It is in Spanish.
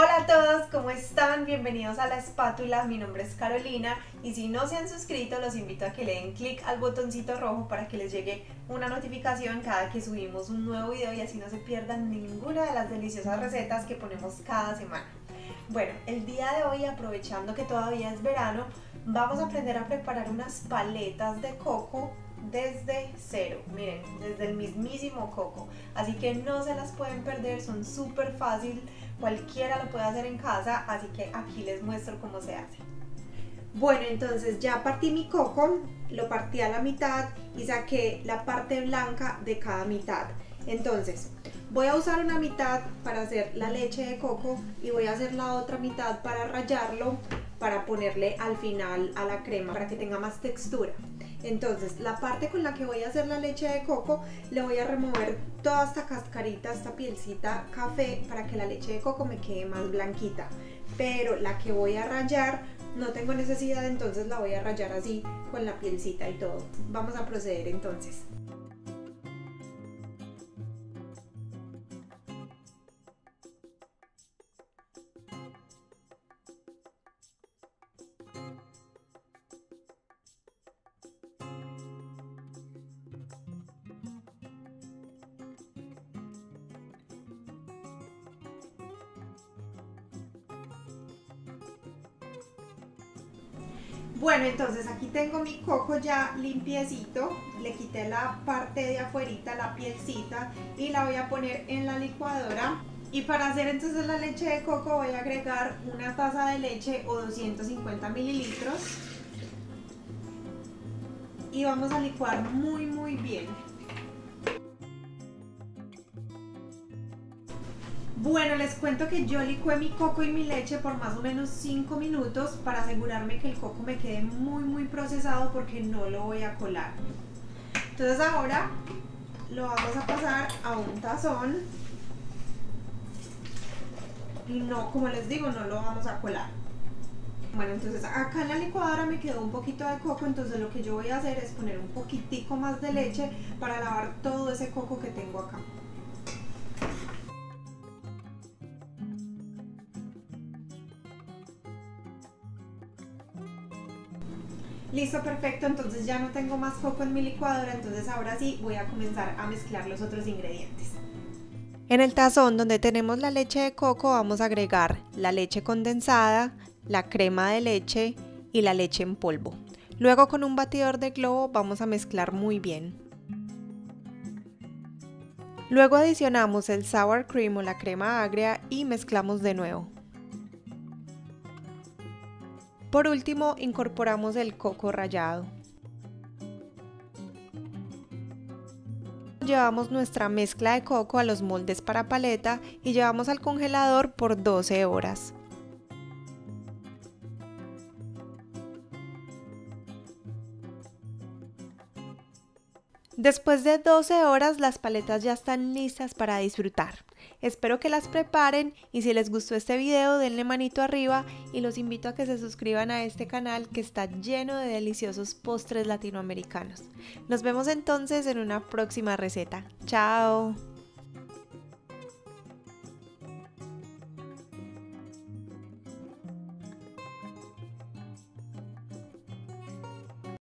Hola a todos, ¿cómo están? Bienvenidos a La Espátula, mi nombre es Carolina y si no se han suscrito los invito a que le den clic al botoncito rojo para que les llegue una notificación cada que subimos un nuevo video y así no se pierdan ninguna de las deliciosas recetas que ponemos cada semana. Bueno, el día de hoy aprovechando que todavía es verano, vamos a aprender a preparar unas paletas de coco desde cero, miren, desde el mismísimo coco. Así que no se las pueden perder, son súper fácil cualquiera lo puede hacer en casa, así que aquí les muestro cómo se hace. Bueno, entonces ya partí mi coco, lo partí a la mitad y saqué la parte blanca de cada mitad. Entonces, voy a usar una mitad para hacer la leche de coco y voy a hacer la otra mitad para rallarlo, para ponerle al final a la crema, para que tenga más textura. Entonces, la parte con la que voy a hacer la leche de coco, le voy a remover toda esta cascarita, esta pielcita café, para que la leche de coco me quede más blanquita. Pero la que voy a rallar, no tengo necesidad, entonces la voy a rallar así, con la pielcita y todo. Vamos a proceder entonces. Bueno, entonces aquí tengo mi coco ya limpiecito, le quité la parte de afuerita, la pielcita y la voy a poner en la licuadora. Y para hacer entonces la leche de coco voy a agregar una taza de leche o 250 mililitros. Y vamos a licuar muy muy bien. Bueno, les cuento que yo licué mi coco y mi leche por más o menos 5 minutos para asegurarme que el coco me quede muy muy procesado porque no lo voy a colar. Entonces ahora lo vamos a pasar a un tazón y no, como les digo, no lo vamos a colar. Bueno, entonces acá en la licuadora me quedó un poquito de coco, entonces lo que yo voy a hacer es poner un poquitico más de leche para lavar todo ese coco que tengo acá. Listo, perfecto, entonces ya no tengo más coco en mi licuadora, entonces ahora sí voy a comenzar a mezclar los otros ingredientes. En el tazón donde tenemos la leche de coco vamos a agregar la leche condensada, la crema de leche y la leche en polvo. Luego con un batidor de globo vamos a mezclar muy bien. Luego adicionamos el sour cream o la crema agria y mezclamos de nuevo. Por último, incorporamos el coco rallado. Llevamos nuestra mezcla de coco a los moldes para paleta y llevamos al congelador por 12 horas. Después de 12 horas las paletas ya están listas para disfrutar. Espero que las preparen y si les gustó este video denle manito arriba y los invito a que se suscriban a este canal que está lleno de deliciosos postres latinoamericanos. Nos vemos entonces en una próxima receta. ¡Chao!